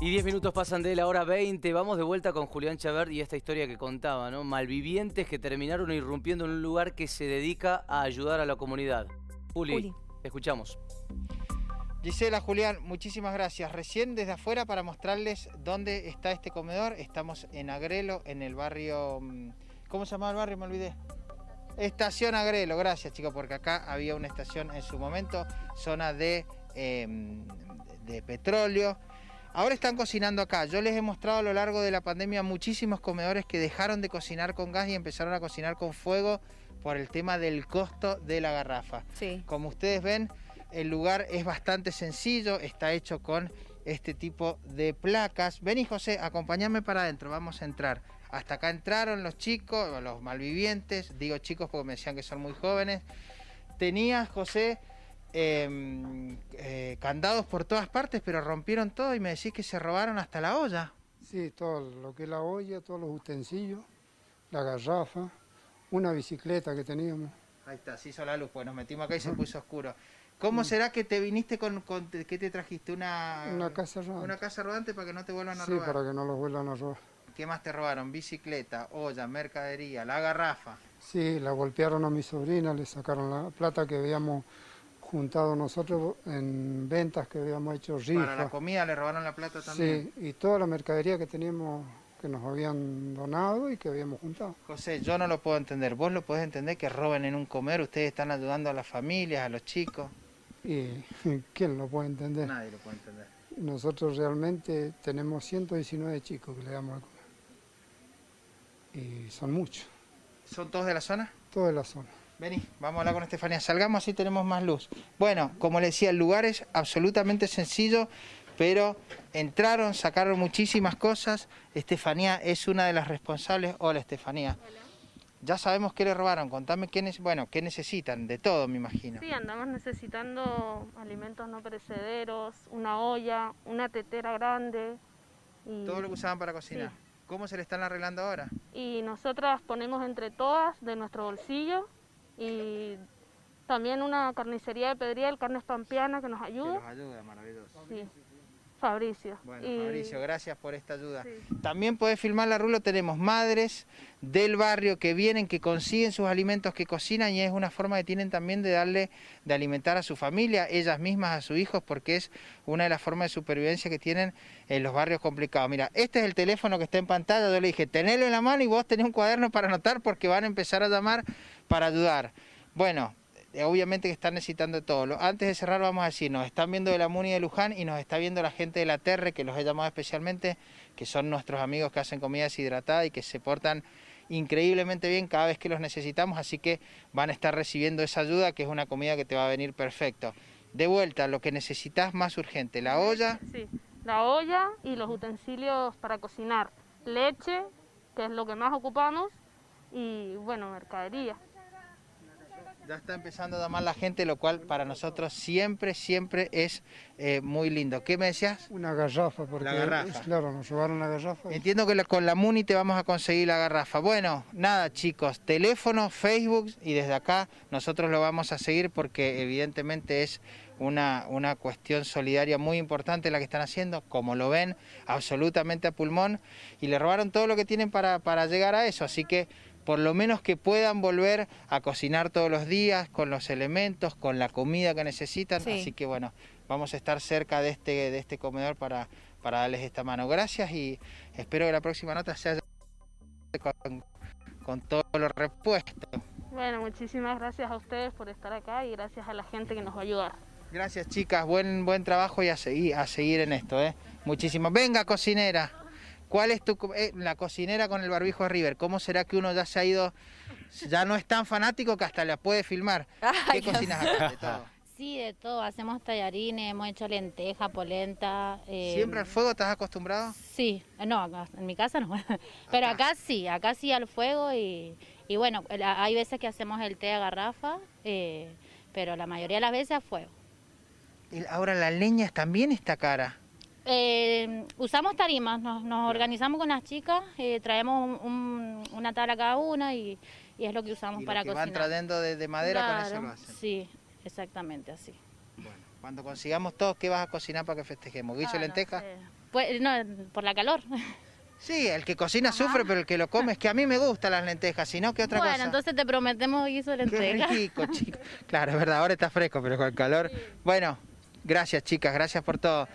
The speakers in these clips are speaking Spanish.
Y 10 minutos pasan de la hora 20. Vamos de vuelta con Julián Chabert y esta historia que contaba, ¿no? Malvivientes que terminaron irrumpiendo en un lugar que se dedica a ayudar a la comunidad. Juli, Juli. escuchamos. Gisela, Julián, muchísimas gracias. Recién desde afuera para mostrarles dónde está este comedor. Estamos en Agrelo, en el barrio... mm, ¿Cómo se llamaba el barrio? Me olvidé. Estación Agrelo, gracias chicos, porque acá había una estación en su momento, zona de, eh, de petróleo. Ahora están cocinando acá. Yo les he mostrado a lo largo de la pandemia muchísimos comedores que dejaron de cocinar con gas y empezaron a cocinar con fuego por el tema del costo de la garrafa. Sí. Como ustedes ven, el lugar es bastante sencillo, está hecho con este tipo de placas. Vení José, acompáñame para adentro, vamos a entrar. Hasta acá entraron los chicos, los malvivientes, digo chicos porque me decían que son muy jóvenes. Tenías, José, eh, eh, candados por todas partes, pero rompieron todo y me decís que se robaron hasta la olla. Sí, todo lo que es la olla, todos los utensilios, la garrafa, una bicicleta que teníamos. Ahí está, se hizo la luz, pues nos metimos acá y se puso oscuro. ¿Cómo será que te viniste con, con qué te trajiste? Una, Una casa rodante. una casa rodante para que no te vuelvan a Sí, robar. para que no los vuelvan a robar. ¿Qué más te robaron? Bicicleta, olla, mercadería, la garrafa. Sí, la golpearon a mi sobrina, le sacaron la plata que habíamos juntado nosotros en ventas que habíamos hecho Para la rifas. comida le robaron la plata también. Sí, y toda la mercadería que teníamos, que nos habían donado y que habíamos juntado. José, yo no lo puedo entender. ¿Vos lo podés entender que roben en un comer? Ustedes están ayudando a las familias, a los chicos. Y ¿quién lo puede entender? Nadie lo puede entender. Nosotros realmente tenemos 119 chicos que le damos de comer. Y son muchos, ¿Son todos de la zona? toda la zona. Vení, vamos a hablar con Estefanía. Salgamos así tenemos más luz. Bueno, como le decía, el lugar es absolutamente sencillo, pero entraron, sacaron muchísimas cosas. Estefanía es una de las responsables. Hola, Estefanía. Ya sabemos qué le robaron. Contame qué, bueno, qué necesitan. De todo, me imagino. Sí, andamos necesitando alimentos no perecederos, una olla, una tetera grande. Y, Todo lo que usaban para cocinar. Sí. ¿Cómo se le están arreglando ahora? y nosotras ponemos entre todas de nuestro bolsillo y también una carnicería de Pedriel, carnes pampeana que nos Que ayuda. los ayuda, maravilloso. Sí, Fabricio. Bueno, Y- Fabricio, gracias por esta ayuda. Sí. También podés filmar la rulo, tenemos madres del barrio que vienen, que consiguen sus alimentos, que cocinan y es una forma que tienen también de darle, de alimentar a su familia, ellas mismas, a sus hijos, porque es una de las formas de supervivencia que tienen en los barrios complicados. Mira, este es el teléfono que está en pantalla, yo le dije, tenelo en la mano y vos tenés un cuaderno para anotar porque van a empezar a llamar para ayudar. Bueno, obviamente que están necesitando todo. Antes de cerrar vamos a decir, nos están viendo de la Muni de Luján y nos está viendo la gente de la Terre, que los he llamado especialmente, que son nuestros amigos que hacen comida deshidratada y que se portan increíblemente bien cada vez que los necesitamos, así que van a estar recibiendo esa ayuda, que es una comida que te va a venir perfecto. De vuelta, lo que necesitas más urgente, la olla, Sí, la olla y los utensilios para cocinar. Leche, que es lo que más ocupamos, y bueno, mercadería. Ya está empezando a llamar la gente, lo cual para nosotros siempre, siempre es eh, muy lindo. ¿Qué me decías? Una garrafa, porque garrafa. claro, nos robaron la garrafa. y- Entiendo que la- con la Muni te vamos a conseguir la garrafa. Bueno, nada chicos, teléfono, Facebook y desde acá nosotros lo vamos a seguir porque evidentemente es una, una cuestión solidaria muy importante la que están haciendo, como lo ven, absolutamente a pulmón y le robaron todo lo que tienen para, para llegar a eso, así que por lo menos que puedan volver a cocinar todos los días con los elementos, con la comida que necesitan, Sí. así que bueno, vamos a estar cerca de este, de este comedor para, para darles esta mano. Gracias y espero que la próxima nota sea con, con todos los repuestos. Bueno, muchísimas gracias a ustedes por estar acá y gracias a la gente que nos va a ayudar. Gracias chicas, buen, buen trabajo y a seguir, a seguir en esto. ¿eh? Muchísimas. Venga cocinera, ¿cuál es tu eh, la cocinera con el barbijo de River? ¿Cómo será que uno ya se ha ido, ya no es tan fanático que hasta la puede filmar? Ay, ¿Qué cocinas acá de todo? Sí, de todo. Hacemos tallarines, hemos hecho lenteja, polenta. eh, ¿Siempre al fuego estás acostumbrado? Sí, no, en mi casa no. Pero Acá. acá sí, acá sí al fuego y, y bueno, hay veces que hacemos el té a garrafa, eh, pero la mayoría de las veces a fuego. Ahora la leña también está cara. Eh, usamos tarimas, nos, nos organizamos con las chicas, eh, traemos un- un- una tabla cada una y, y es lo que usamos Y lo para que cocinar. van trayendo de, de madera con eso lo hacen. Sí, exactamente así. Bueno, cuando consigamos todo, ¿qué vas a cocinar para que festejemos? ¿Guiso Ah, y no lenteja? sé. Pues, no, por la calor. Sí, el que cocina sufre, pero el que lo come es que a mí me gustan las lentejas, si no, ¿qué otra bueno, cosa? entonces te prometemos guiso de Qué lentejas. rico, chico. Claro, es verdad, ahora está fresco, pero con el calor. Bueno, gracias, chicas, gracias por todo.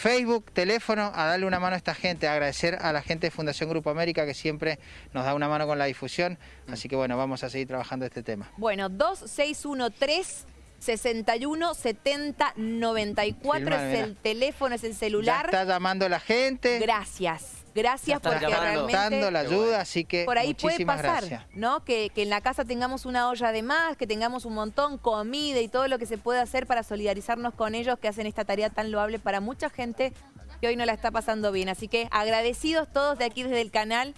Facebook, teléfono, a darle una mano a esta gente, a agradecer a la gente de Fundación Grupo América que siempre nos da una mano con la difusión. Así que bueno, vamos a seguir trabajando este tema. Bueno, 2613 61 70 94 Filmar, es el teléfono, es el Ya celular. está llamando la gente, Gracias. Gracias porque llamando. aportando realmente la ayuda, así que por ahí puede pasar, gracias. ¿no? Que, que en la casa tengamos una olla de más, que tengamos un montón, comida y todo lo que se puede hacer para solidarizarnos con ellos que hacen esta tarea tan loable para mucha gente que hoy no la está pasando bien. Así que agradecidos todos de aquí desde el canal,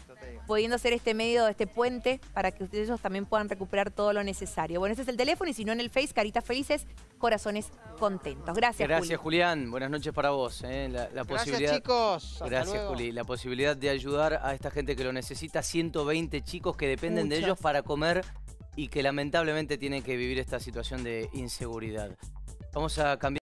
pudiendo ser este medio, este puente, para que ustedes ellos también puedan recuperar todo lo necesario. Bueno, ese es el teléfono y si no en el Face, caritas felices, corazones contentos. Gracias, Gracias, Juli. Julián. Buenas noches para vos. ¿eh? La, la Gracias, chicos. Hasta Gracias, luego. Juli. La posibilidad de ayudar a esta gente que lo necesita, 120 chicos que dependen de ellos para comer y que lamentablemente tienen que vivir esta situación de inseguridad. Vamos a cambiar.